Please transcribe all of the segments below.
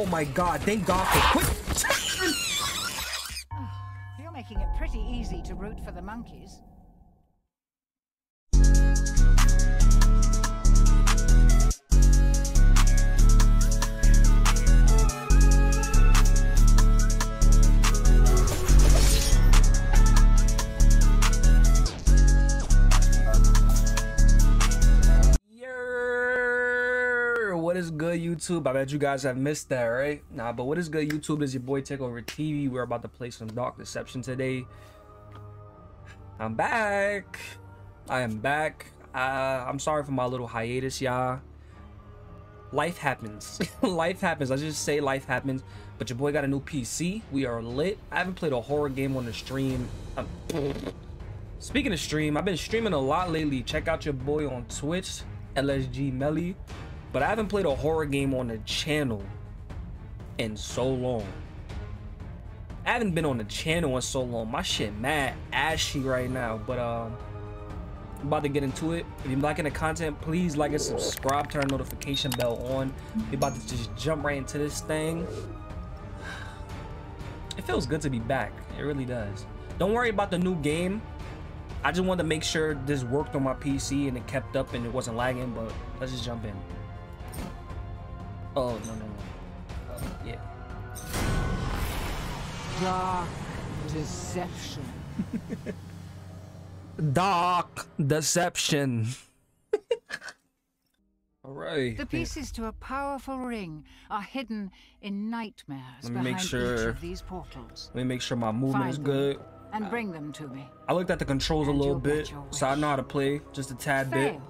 Oh my god, thank God for quick. You're making it pretty easy to root for the monkeys. Is good YouTube? I bet you guys have missed that, right? Nah, but what is good YouTube? Is your boy Takeover TV. We're about to play some Dark Deception today. I'm back. I am back. Uh, I'm sorry for my little hiatus, y'all. Life happens. life happens. I just say life happens. But your boy got a new PC. We are lit. I haven't played a horror game on the stream. Um, Speaking of stream, I've been streaming a lot lately. Check out your boy on Twitch, LSG Melly. But I haven't played a horror game on the channel in so long. I haven't been on the channel in so long. My shit mad ashy right now. But um, I'm about to get into it. If you're liking the content, please like and subscribe. Turn notification bell on. We're about to just jump right into this thing. It feels good to be back. It really does. Don't worry about the new game. I just wanted to make sure this worked on my PC and it kept up and it wasn't lagging, but let's just jump in. Oh, no, no, no. Uh, yeah. Dark deception. Dark Deception. All right. The pieces to a powerful ring are hidden in nightmares Let me make behind each sure- of these portals. Let me make sure my movement Find is good. and bring them to me. I looked at the controls a little bit, so I know how to play just a tad bit. Fail.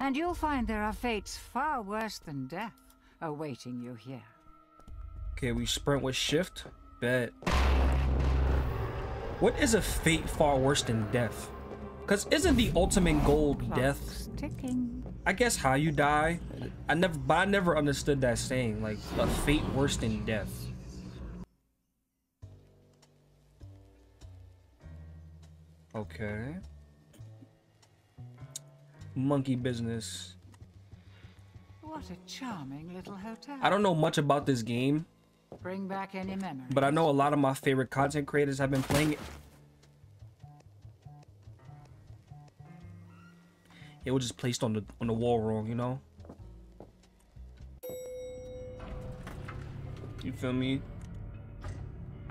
And you'll find there are fates far worse than death awaiting you here. Okay, we sprint with shift. Bet. What is a fate far worse than death? Cause isn't the ultimate goal death? Ticking. I guess how you die. I never, but I never understood that saying. Like a fate worse than death. Okay. Monkey business. What a charming little hotel. I don't know much about this game, Bring back any memories. but I know a lot of my favorite content creators have been playing it. It was just placed on the on the wall wrong, you know. You feel me?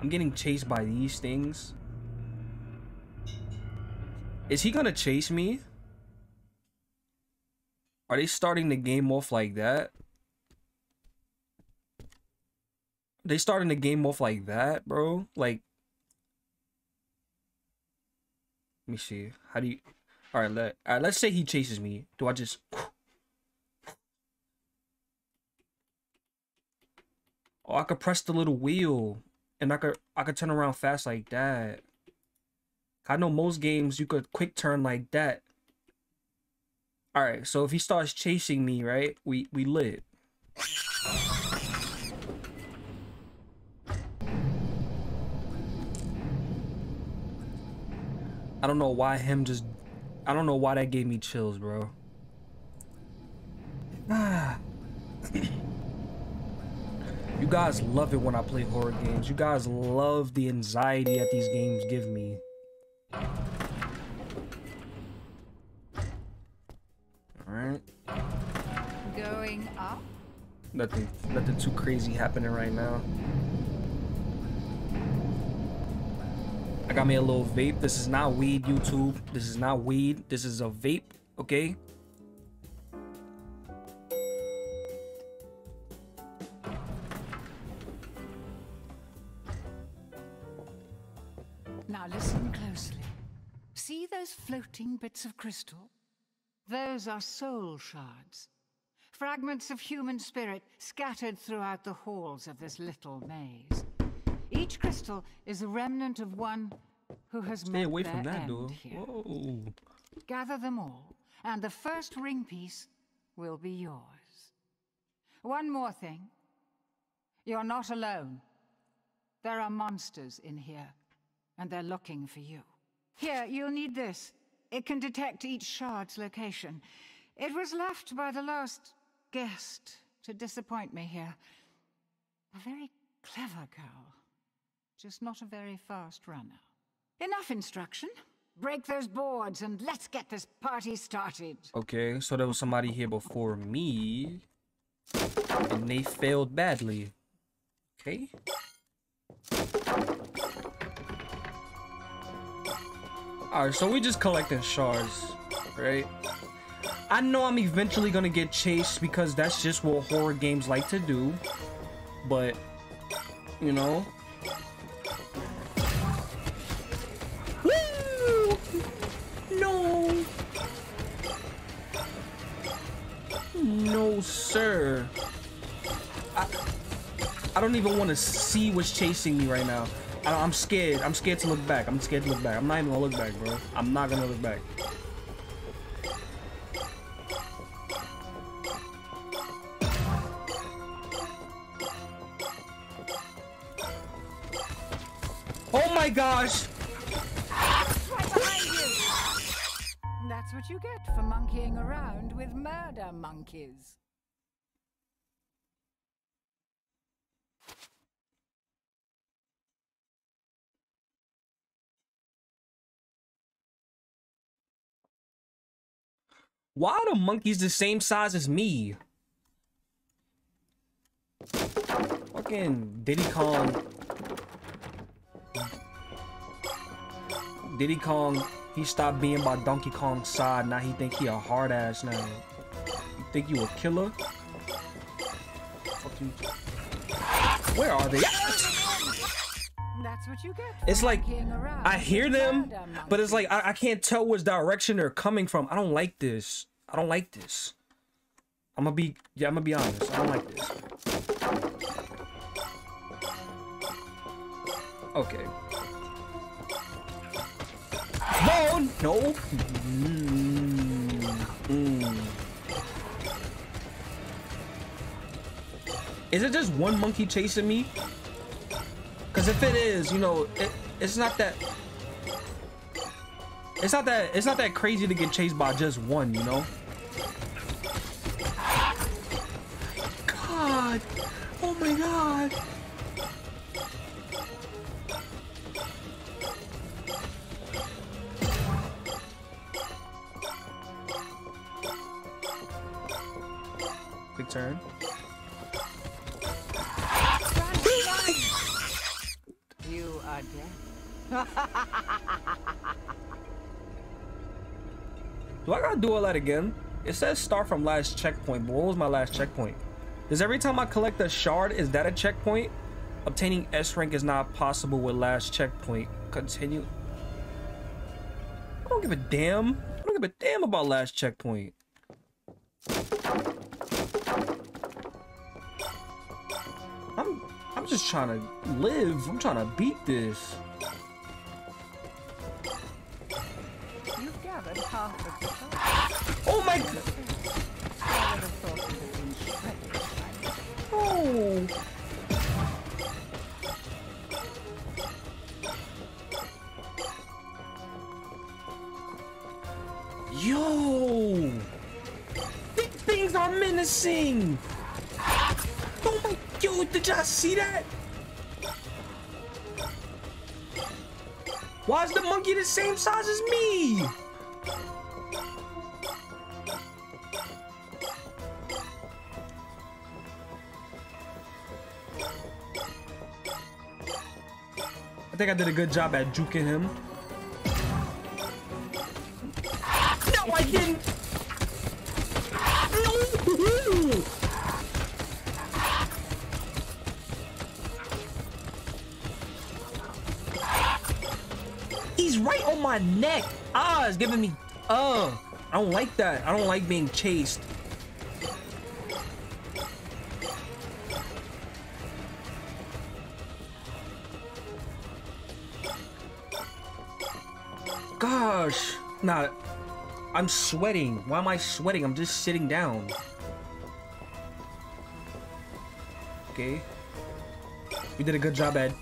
I'm getting chased by these things. Is he gonna chase me? Are they starting the game off like that? They starting the game off like that, bro? Like Let me see. How do you all right, let all right, let's say he chases me. Do I just Oh, I could press the little wheel and I could I could turn around fast like that. I know most games you could quick turn like that. All right, so if he starts chasing me, right? We we lit. I don't know why him just I don't know why that gave me chills, bro. Ah. You guys love it when I play horror games. You guys love the anxiety that these games give me. Going up? Nothing nothing too crazy happening right now. I got me a little vape. This is not weed, YouTube. This is not weed. This is a vape, okay? Now listen closely. See those floating bits of crystal? Those are soul shards. Fragments of human spirit scattered throughout the halls of this little maze. Each crystal is a remnant of one who has Stay met away their from that, end dude. here. Whoa. Gather them all, and the first ring piece will be yours. One more thing. You're not alone. There are monsters in here, and they're looking for you. Here, you'll need this. It can detect each shard's location. It was left by the last guest to disappoint me here. A very clever girl, just not a very fast runner. Enough instruction. Break those boards and let's get this party started. Okay, so there was somebody here before me. And they failed badly. Okay. Alright, so we just collecting shards, right? I know I'm eventually gonna get chased because that's just what horror games like to do. But, you know. Woo! No! No, sir. I, I don't even want to see what's chasing me right now. I, I'm scared. I'm scared to look back. I'm scared to look back. I'm not even gonna look back, bro. I'm not gonna look back. My gosh! Right behind you! That's what you get for monkeying around with murder monkeys. Why are the monkeys the same size as me? Fucking Diddy Kong. Diddy Kong, he stopped being by Donkey Kong's side. Now he think he a hard ass now. You think you a killer? Fuck you. Where are they? That's what you get. It's like I hear them, but it's like I, I can't tell which direction they're coming from. I don't like this. I don't like this. I'm gonna be yeah. I'm gonna be honest. I don't like this. Okay. Bone. No. Mm, mm. Is it just one monkey chasing me? Because if it is, you know, it, it's not that. It's not that. It's not that crazy to get chased by just one, you know. God. Oh my God. Quick turn. You are dead. Do I gotta do all that again? It says start from last checkpoint, but what was my last checkpoint? Does every time I collect a shard, is that a checkpoint? Obtaining S rank is not possible with last checkpoint. Continue. I don't give a damn. I don't give a damn about last checkpoint. I'm I'm just trying to live. I'm trying to beat this. Oh my. Oh. Yo! These things are menacing! Did y'all see that? Why is the monkey the same size as me? I think I did a good job at juking him. Ah, it's giving me. Uh, I don't like that. I don't like being chased. Gosh, nah. I'm sweating. Why am I sweating? I'm just sitting down. Okay. We did a good job, Ed.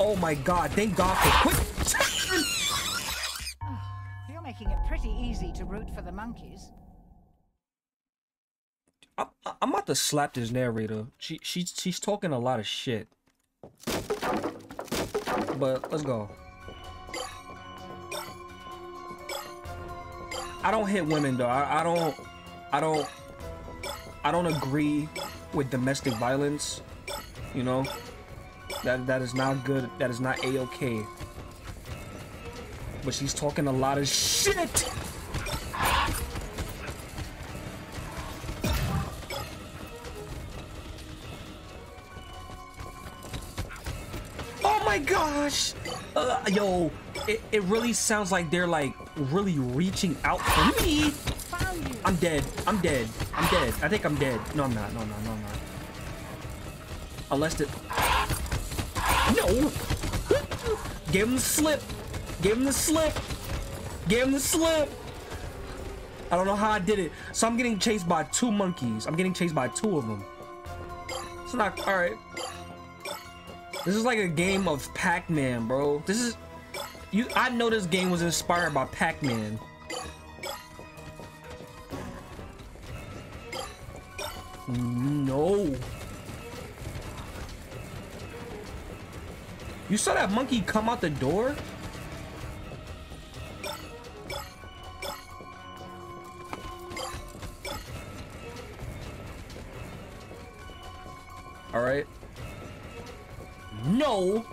Oh my God! Thank God for quick. You're making it pretty easy to root for the monkeys. I'm, I'm about to slap this narrator. She she's she's talking a lot of shit. But let's go. I don't hit women though. I, I don't I don't I don't agree with domestic violence. You know? That that is not good. That is not a-okay. But she's talking a lot of shit. Oh my gosh! Uh, yo, it, it really sounds like they're like really reaching out for me. I'm dead. I'm dead. I'm dead. I think I'm dead. No, I'm not. No, no, no, I'm not. Unless it. No! Give him the slip. Give him the slip. Give him the slip. I don't know how I did it. So I'm getting chased by two monkeys. I'm getting chased by two of them. It's not all right. This is like a game of Pac-Man, bro. This is you. I know this game was inspired by Pac-Man. No. You saw that monkey come out the door? All right. No.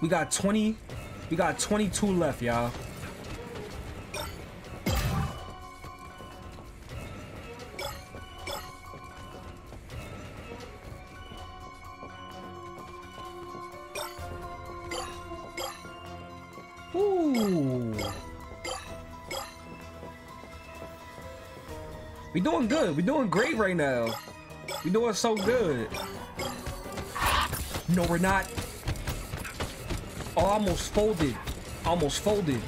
We got 20. We got 22 left, y'all. Doing good. We're doing great right now. We're doing so good. No, we're not. Oh, almost folded. Almost folded.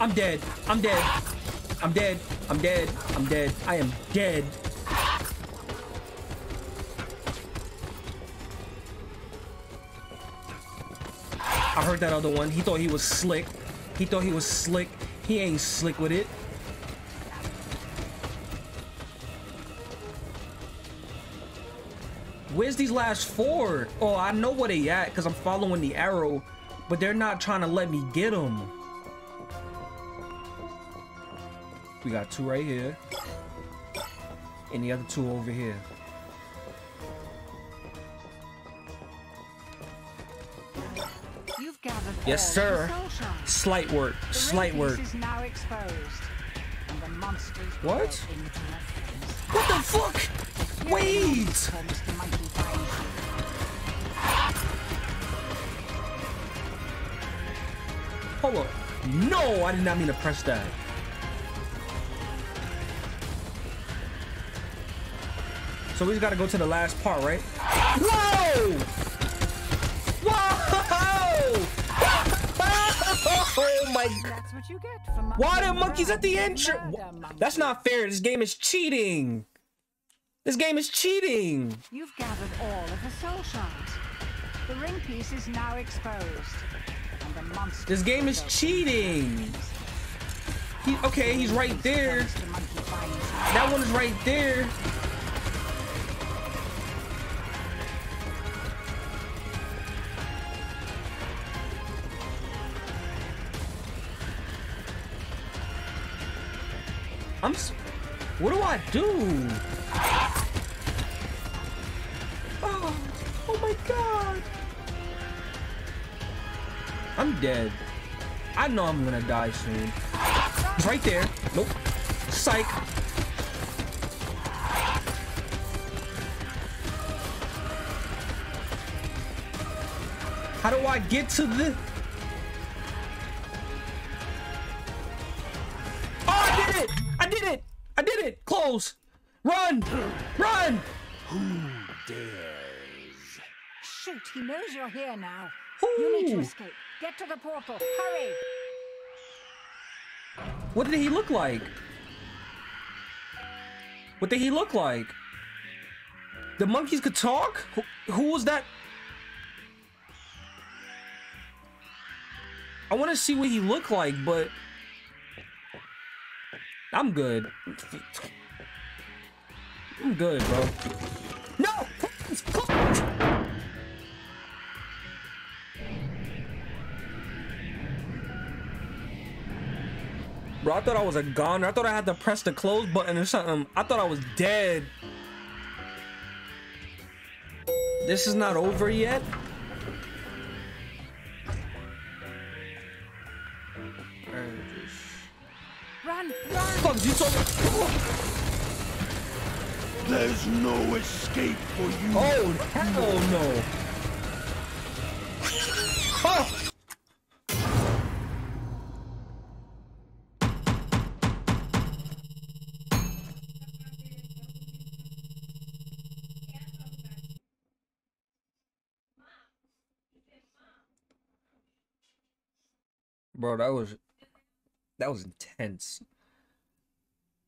I'm dead. I'm dead. I'm dead. I'm dead. I'm dead. I am dead. I heard that other one. He thought he was slick. He thought he was slick. He ain't slick with it. Where's these last four? Oh, I know where they at because I'm following the arrow, but they're not trying to let me get them. We got two right here. And the other two over here. Yes, sir. The soul shards. Slight work. Slight work. piece is now exposed, and the monsters What? bled into your flames. What the fuck? Wait! Before Mr. Monkey finds you. Hold on. No, I did not mean to press that. So we just gotta go to the last part, right? Whoa! My god. That's what you get for Why the monkeys at the entrance? That's not fair. This game is cheating. This game is cheating. You've gathered all of the soul shards. The ring piece is now exposed, and the monsters This game is cheating. He, okay, he's right there. Mr. Monkey finds you. That one is right there. I'm. What do I do? Oh, oh my god. I'm dead. I know I'm gonna die soon. Right there. Nope. Psych. How do I get to the... Run! Shoot, he knows you're here now. You need to escape. Get to the portal. Hurry! What did he look like? What did he look like? The monkeys could talk? Who, who was that? I want to see what he looked like, but I'm good. I'm good, bro. No! Bro, I thought I was a goner. I thought I had to press the close button or something. I thought I was dead. This is not over yet. Run, run! Fuck, you told me. There's no escape for you. Oh, hell no. Oh! Bro, that was that was intense.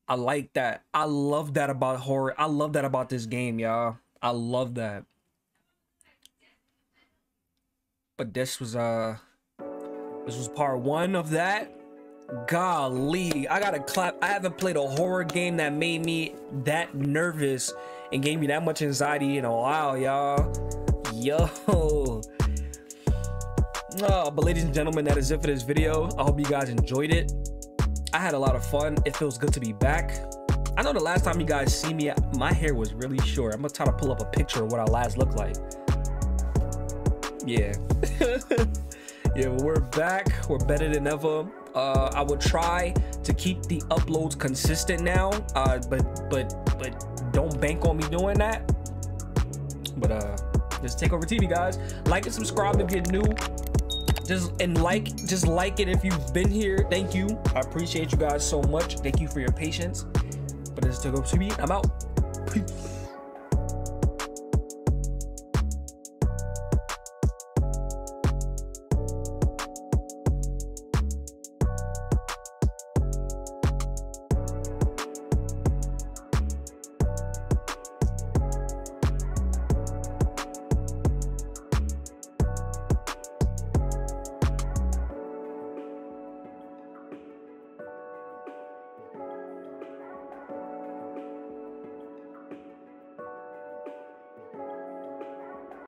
I like that. I love that about horror. I love that about this game, y'all. I love that. But this was uh this was part one of that. Golly, I gotta clap. I haven't played a horror game that made me that nervous and gave me that much anxiety in a while, y'all. Yo. Oh, but ladies and gentlemen, that is it for this video. I hope you guys enjoyed it. I had a lot of fun. It feels good to be back. I know the last time you guys see me, my hair was really short. I'm gonna try to pull up a picture of what I last looked like. Yeah. yeah, we're back. We're better than ever. Uh, I will try to keep the uploads consistent now, uh, but but but don't bank on me doing that. But uh, just take over TV, guys. Like and subscribe if you're new just and like just like it if you've been here. Thank you. I appreciate you guys so much. Thank you for your patience. But this is Take Over TV i'm out. Peace